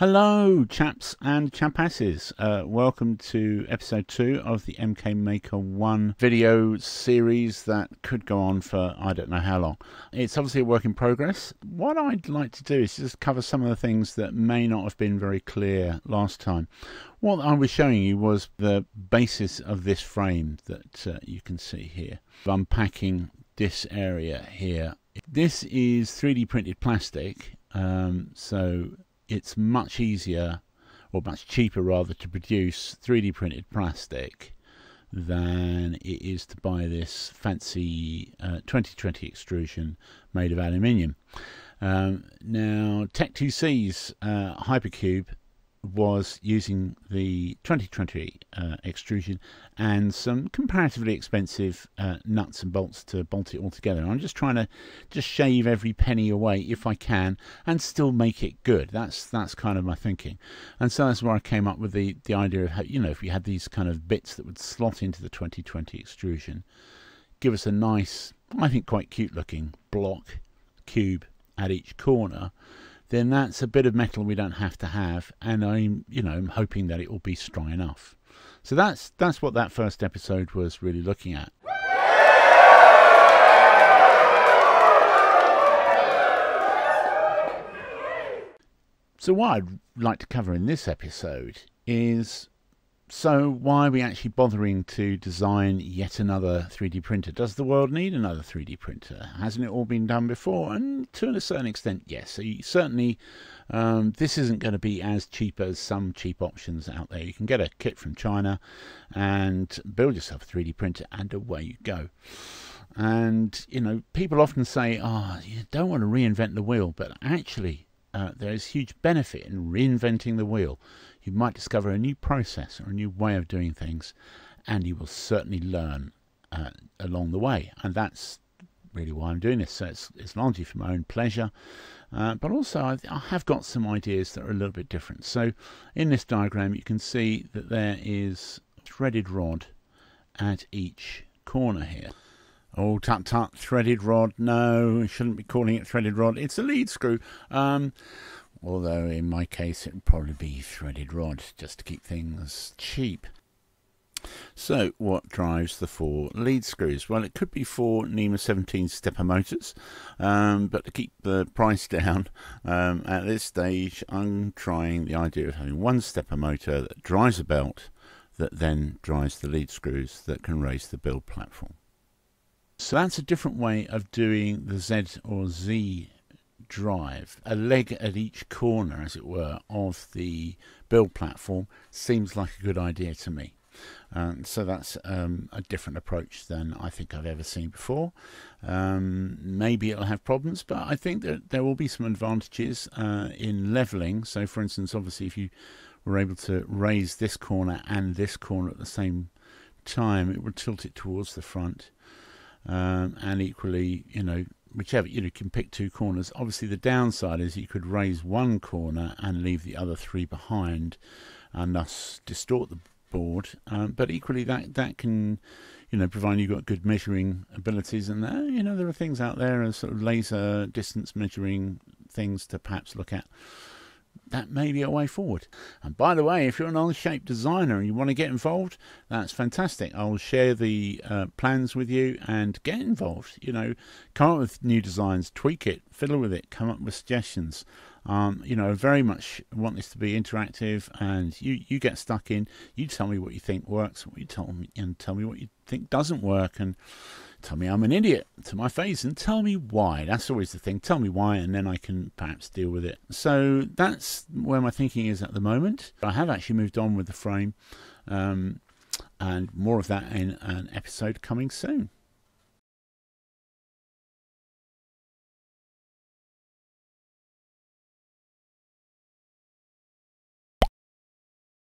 Hello, chaps and chapasses. Uh, welcome to episode two of the MK Maker 1 video series that could go on for I don't know how long. It's obviously a work in progress. What I'd like to do is just cover some of the things that may not have been very clear last time. What I was showing you was the basis of this frame that uh, you can see here. Unpacking this area here. This is 3D printed plastic, um, so it's much easier or much cheaper rather to produce 3D printed plastic than it is to buy this fancy uh, 2020 extrusion made of aluminium. Um, now, Tech2C's uh, Hypercube was using the 2020 uh, extrusion and some comparatively expensive uh, nuts and bolts to bolt it all together. I'm just trying to just shave every penny away if I can and still make it good. That's that's kind of my thinking. And so that's where I came up with the, the idea of how, you know, if we had these kind of bits that would slot into the 2020 extrusion, give us a nice, I think quite cute looking block cube at each corner then that's a bit of metal we don't have to have, and I'm, you know, I'm hoping that it will be strong enough. So that's that's what that first episode was really looking at. So what I'd like to cover in this episode is so why are we actually bothering to design yet another 3D printer? Does the world need another 3D printer? Hasn't it all been done before? And to a certain extent, yes. So certainly, um, this isn't going to be as cheap as some cheap options out there. You can get a kit from China and build yourself a 3D printer, and away you go. And you know, people often say, "Oh, you don't want to reinvent the wheel," but actually, uh, there is huge benefit in reinventing the wheel you might discover a new process or a new way of doing things, and you will certainly learn uh, along the way. And that's really why I'm doing this. So it's, it's largely for my own pleasure, uh, but also I, I, have got some ideas that are a little bit different. So in this diagram, you can see that there is threaded rod at each corner here. Oh, tut tut, threaded rod. No, shouldn't be calling it threaded rod. It's a lead screw. Um, although in my case it would probably be threaded rod just to keep things cheap. So what drives the four lead screws? Well, it could be four NEMA 17 stepper motors, um, but to keep the price down, um, at this stage I'm trying the idea of having one stepper motor that drives a belt that then drives the lead screws that can raise the build platform. So that's a different way of doing the Z or Z drive, a leg at each corner, as it were, of the build platform seems like a good idea to me. Um, so that's um, a different approach than I think I've ever seen before. Um, maybe it'll have problems, but I think that there will be some advantages uh, in leveling. So, for instance, obviously, if you were able to raise this corner and this corner at the same time, it would tilt it towards the front. Um, and equally, you know, whichever you, know, can pick two corners. Obviously, the downside is you could raise one corner and leave the other three behind, and thus distort the board. Um, but equally, that that can, you know, providing you've got good measuring abilities, and there, you know, there are things out there as sort of laser distance measuring things to perhaps look at that may be a way forward. And by the way, if you're an Onshape designer and you want to get involved, that's fantastic. I'll share the uh, plans with you and get involved. You know, come up with new designs, tweak it, fiddle with it, come up with suggestions. Um, you know, very much want this to be interactive, and you you get stuck in. You tell me what you think works, what you tell me, and tell me what you think doesn't work, and tell me I'm an idiot to my face and tell me why. That's always the thing. Tell me why, and then I can perhaps deal with it. So that's where my thinking is at the moment. I have actually moved on with the frame, um, and more of that in an episode coming soon.